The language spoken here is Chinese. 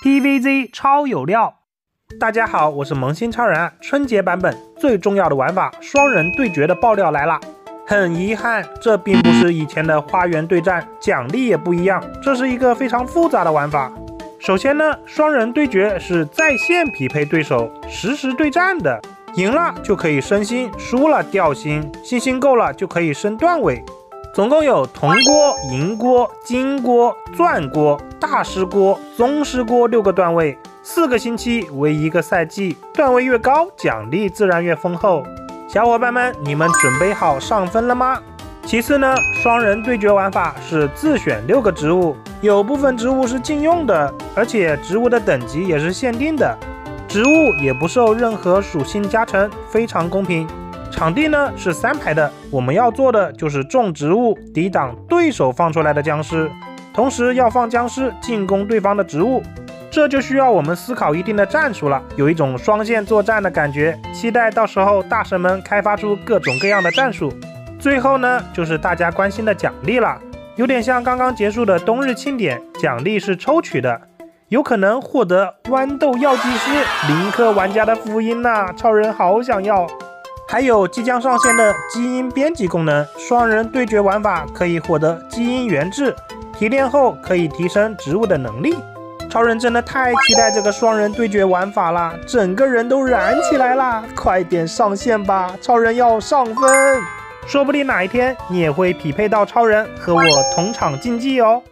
PVZ 超有料！大家好，我是萌新超人。春节版本最重要的玩法双人对决的爆料来了。很遗憾，这并不是以前的花园对战，奖励也不一样。这是一个非常复杂的玩法。首先呢，双人对决是在线匹配对手，实时对战的。赢了就可以升星，输了掉星，星星够了就可以升段位。总共有铜锅、银锅、金锅、钻锅、大师锅、宗师锅六个段位，四个星期为一个赛季，段位越高，奖励自然越丰厚。小伙伴们，你们准备好上分了吗？其次呢，双人对决玩法是自选六个植物，有部分植物是禁用的，而且植物的等级也是限定的。植物也不受任何属性加成，非常公平。场地呢是三排的，我们要做的就是种植物，抵挡对手放出来的僵尸，同时要放僵尸进攻对方的植物。这就需要我们思考一定的战术了，有一种双线作战的感觉。期待到时候大神们开发出各种各样的战术。最后呢，就是大家关心的奖励了，有点像刚刚结束的冬日庆典，奖励是抽取的。有可能获得豌豆药剂师零氪玩家的福音呐，超人好想要！还有即将上线的基因编辑功能，双人对决玩法可以获得基因原质，提炼后可以提升植物的能力。超人真的太期待这个双人对决玩法啦，整个人都燃起来啦！快点上线吧，超人要上分！说不定哪一天你也会匹配到超人和我同场竞技哦。